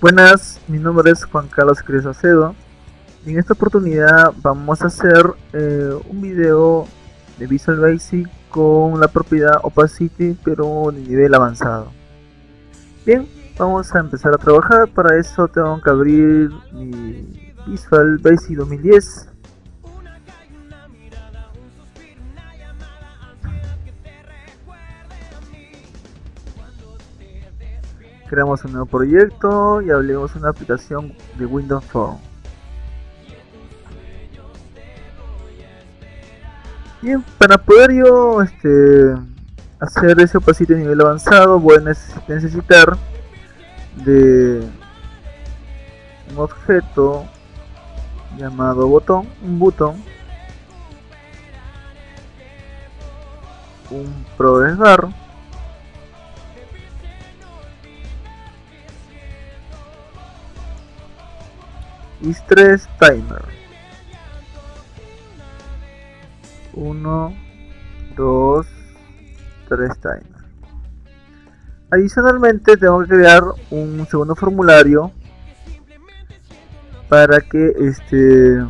Buenas, mi nombre es Juan Carlos Cris Acedo. Y en esta oportunidad vamos a hacer eh, un video de Visual Basic con la propiedad Opacity pero de nivel avanzado. Bien, vamos a empezar a trabajar, para eso tengo que abrir mi Visual Basic 2010 creamos un nuevo proyecto y hablemos una aplicación de Windows Phone. Bien, para poder yo este, hacer ese opacito a nivel avanzado voy a necesitar de un objeto llamado botón, un botón, un progress bar 3 timer. 1 2 3 timer. Adicionalmente tengo que crear un segundo formulario para que este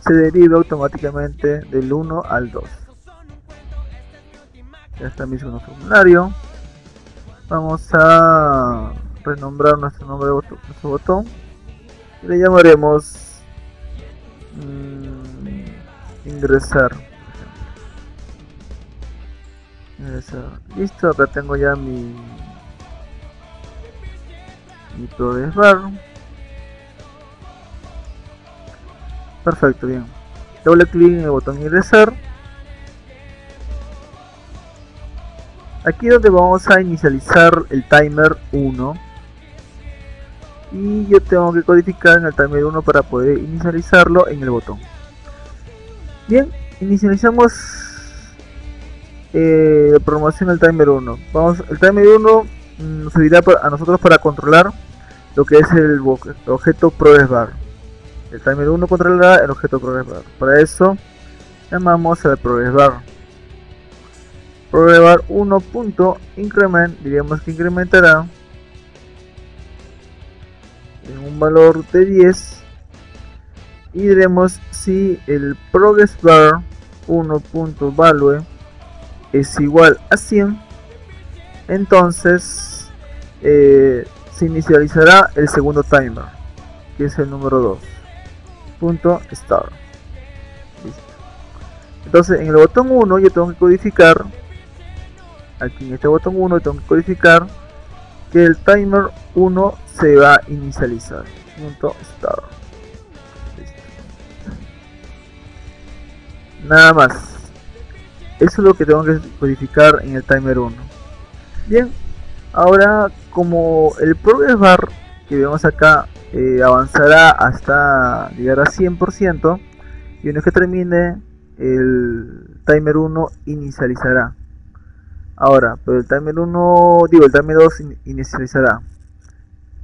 se derive automáticamente del 1 al 2 ya está mi segundo formulario. Vamos a renombrar nuestro nombre nuestro botón le llamaremos mm, ingresar listo acá tengo ya mi mi progress bar perfecto bien. Doble clic en el botón ingresar. Aquí donde vamos a inicializar el timer 1 y yo tengo que codificar en el timer 1 para poder inicializarlo en el botón. Bien inicializamos eh, la programación del timer 1 vamos el timer 1 nos servirá a nosotros para controlar lo que es el objeto progress bar. El timer 1 controlará el objeto progress bar. Para eso llamamos al progress bar. Progress bar 1.increment diríamos que incrementará en un valor de 10 y diremos si el progress bar 1.value es igual a 100 entonces eh, se inicializará el segundo timer que es el número 2 punto start entonces en el botón 1 yo tengo que codificar aquí en este botón 1 tengo que codificar que el timer 1 se va a inicializar. Punto start. Nada más. Eso es lo que tengo que codificar en el timer 1. Bien, ahora como el progress bar que vemos acá eh, avanzará hasta llegar a 100% y una vez que termine el timer 1 inicializará. Ahora, pero el timer 1, digo, el timer 2 inicializará.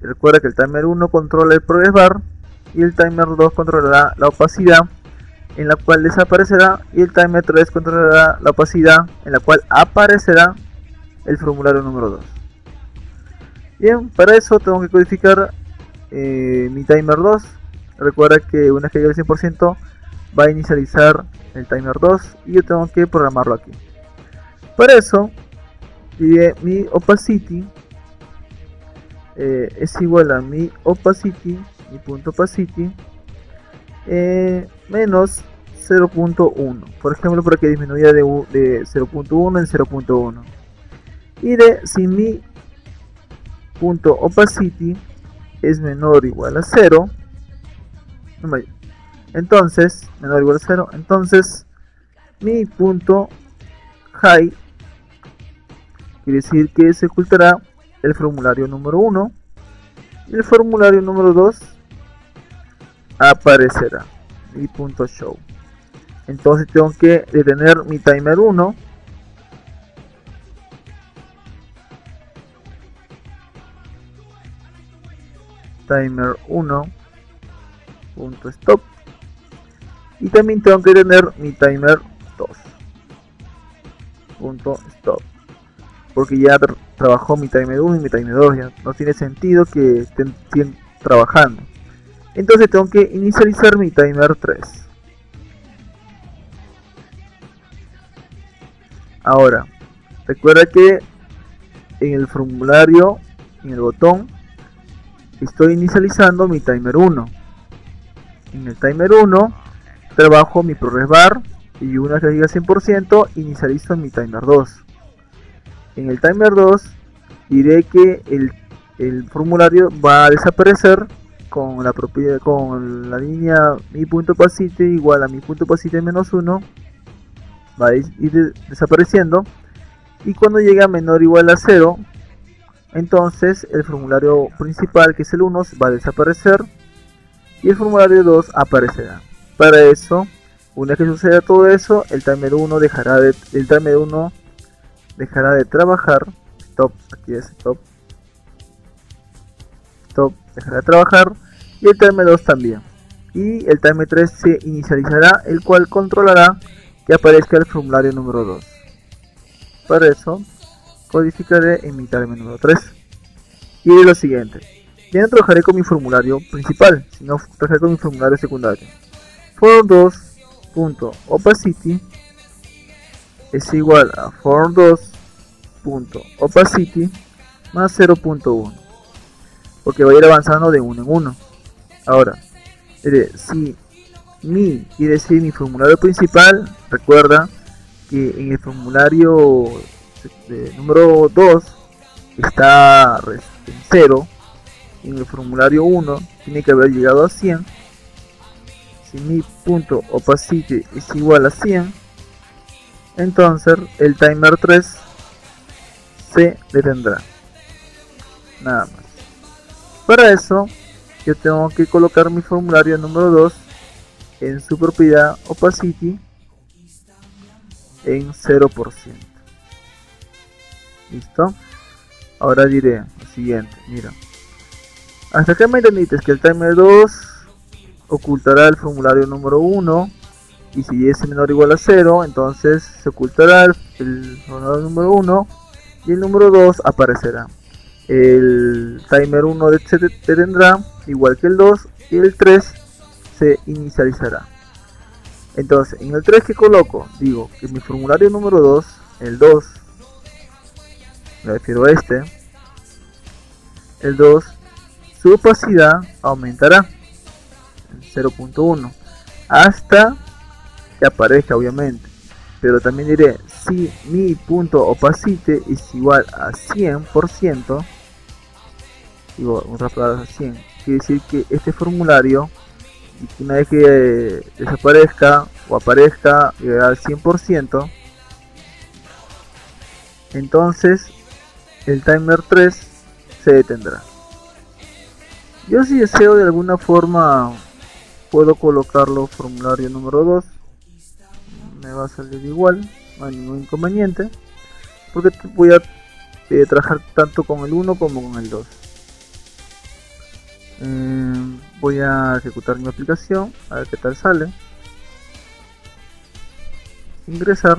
Recuerda que el timer 1 controla el progress bar y el timer 2 controlará la opacidad en la cual desaparecerá y el timer 3 controlará la opacidad en la cual aparecerá el formulario número 2. Bien, para eso tengo que codificar eh, mi timer 2. Recuerda que una vez que llegue al 100% va a inicializar el timer 2 y yo tengo que programarlo aquí. Para eso diré mi opacity eh, es igual a mi opacity, mi punto opacity, eh, menos 0.1. Por ejemplo, para que de, de 0.1 en 0.1. Y de si mi punto opacity es menor o igual a 0, entonces, menor o igual a 0, entonces mi punto high quiere decir que se ocultará el formulario número 1 y el formulario número 2 aparecerá. Mi punto show. Entonces tengo que detener mi timer 1 timer 1 punto stop. Y también tengo que detener mi timer 2 punto stop porque ya trabajó mi timer 1 y mi timer 2, ya no tiene sentido que estén, trabajando. Entonces tengo que inicializar mi timer 3. Ahora, recuerda que en el formulario, en el botón, estoy inicializando mi timer 1. En el timer 1 trabajo mi progress bar y una vez que diga 100% inicializo mi timer 2 en el timer 2 diré que el, formulario va a desaparecer con la propiedad con la línea mi punto opacity igual a mi punto opacity menos 1 va a ir desapareciendo y cuando llegue a menor o igual a 0 entonces el formulario principal que es el 1 va a desaparecer y el formulario 2 aparecerá. Para eso una vez que suceda todo eso el timer 1 dejará de el timer 1 dejará de trabajar. Stop, aquí es stop. Stop, dejará de trabajar. Y el time 2 también. Y el time 3 se inicializará, el cual controlará que aparezca el formulario número 2. Para eso, codificaré en mi time número 3. Y lo siguiente. Ya no trabajaré con mi formulario principal, sino trabajaré con mi formulario secundario. For 2.opacity es igual a for2.opacity más 0.1 porque va a ir avanzando de uno en uno. Ahora si mi quiere decir mi formulario principal recuerda que en el formulario número 2 está en 0 en el formulario 1 tiene que haber llegado a 100 si mi punto opacity es igual a 100 entonces el timer 3 se detendrá. Nada más. Para eso yo tengo que colocar mi formulario número 2 en su propiedad opacity en 0%. ¿Listo? Ahora diré lo siguiente, mira. Hasta que me entendiste que el timer 2 ocultará el formulario número 1 y si es menor o igual a 0 entonces se ocultará el, número 1 y el número 2 aparecerá. El timer 1 se detendrá igual que el 2 y el 3 se inicializará. Entonces en el 3 que coloco digo que mi formulario número 2 el 2 me refiero a este el 2 su opacidad aumentará 0.1 hasta que aparezca obviamente. Pero también diré si mi punto opacity es igual a 100% digo otras palabras 100 quiere decir que este formulario una vez que desaparezca o aparezca al 100% entonces el timer 3 se detendrá. Yo si deseo de alguna forma puedo colocarlo formulario número 2 me va a salir igual, no hay ningún inconveniente, porque voy a eh, trabajar tanto con el 1 como con el 2. Eh, voy a ejecutar mi aplicación, a ver qué tal sale. Ingresar,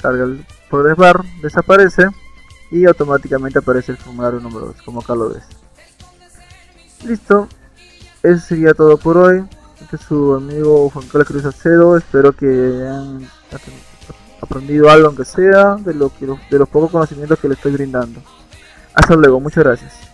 carga el progress bar, desaparece y automáticamente aparece el formulario número 2, como acá lo ves. Listo, eso sería todo por hoy. Este es su amigo Juan Carlos Cruz Acedo. Espero que hayan aprendido algo aunque sea de, lo que, de los pocos conocimientos que le estoy brindando. Hasta luego, muchas gracias.